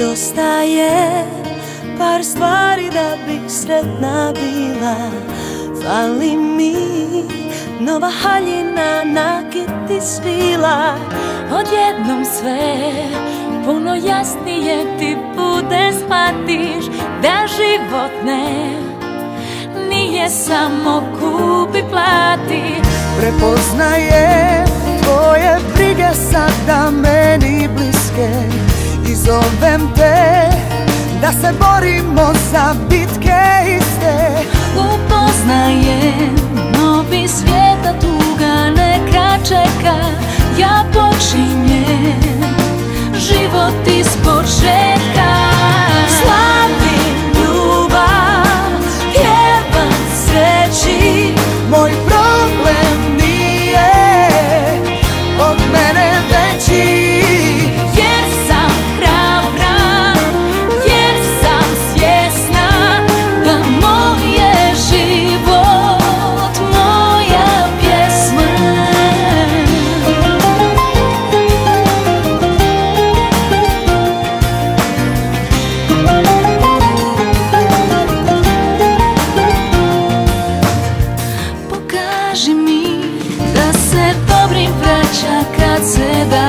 nedostaje. Par stvari da bi sretna bila. Fali mi nova haljina na kiti svila. Odjednom sve puno jasnije ti bude shvatiš Da život ne nije samo kupi plati. Prepoznaje zovem te da se borimo za bitke iste. Upoznajem novi svijeta tuga neka čeka Ja počinjem život iz Se dá.